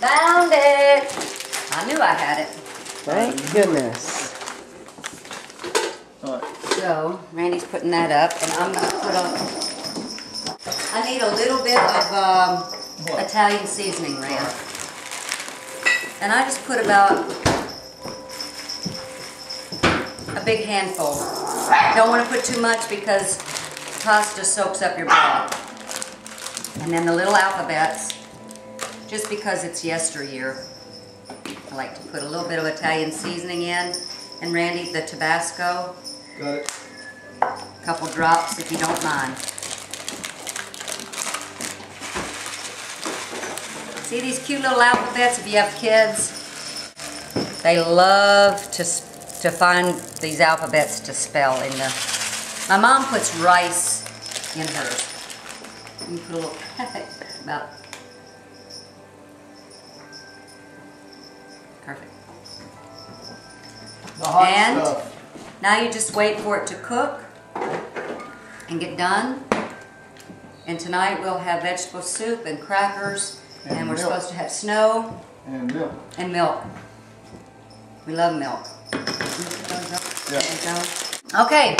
Found it. I knew I had it. Thank goodness. All right. So, Randy's putting that up, and I'm gonna put on, I need a little bit of um, Italian seasoning, Rand. And I just put about a big handful. Don't wanna put too much because pasta soaks up your broth. And then the little alphabets, just because it's yesteryear. I like to put a little bit of Italian seasoning in. And Randy, the Tabasco, Got it. a couple drops if you don't mind. See these cute little alphabets if you have kids? They love to, to find these alphabets to spell in the... My mom puts rice in hers. You put a little, about... Perfect. The hot And- stuff. Now you just wait for it to cook and get done. And tonight we'll have vegetable soup and crackers, and, And we're milk. supposed to have snow And milk. and milk. We love milk. Yeah. There you go. Okay,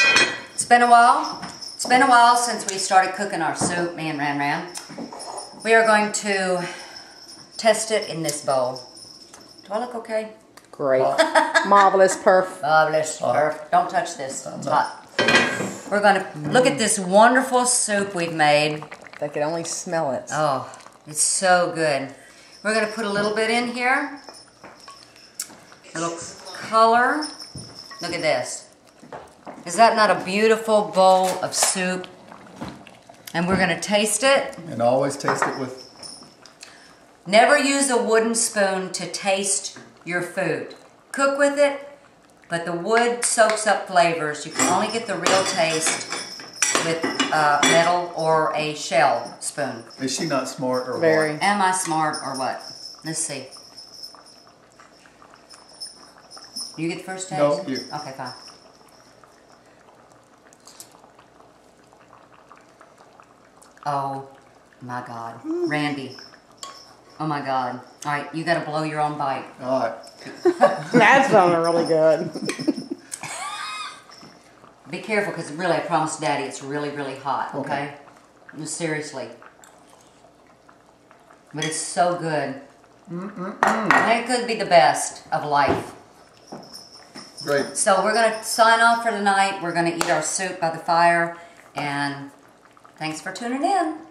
it's been a while. It's been a while since we started cooking our soup, me and Ran Ran. We are going to test it in this bowl. Do I look okay? Great. Marvelous perf. Marvelous Perfect. Don't touch this. It's hot. We're gonna look at this wonderful soup we've made. I could only smell it. Oh, it's so good. We're gonna put a little bit in here. A little color. Look at this. Is that not a beautiful bowl of soup? And we're gonna taste it. And always taste it with. Never use a wooden spoon to taste your food. Cook with it, but the wood soaks up flavors. You can only get the real taste with a metal or a shell spoon. Is she not smart or Very. what? Am I smart or what? Let's see. You get the first taste? No, you. Okay, fine. Oh my God. Hmm. Randy. Oh my God. All right, you got to blow your own bite. All right. That's sounding really good. Be careful because really, I promised Daddy it's really, really hot, okay? Okay. No, Seriously. But it's so good. And it could be the best of life. Great. So we're going to sign off for tonight. We're going to eat our soup by the fire. And thanks for tuning in.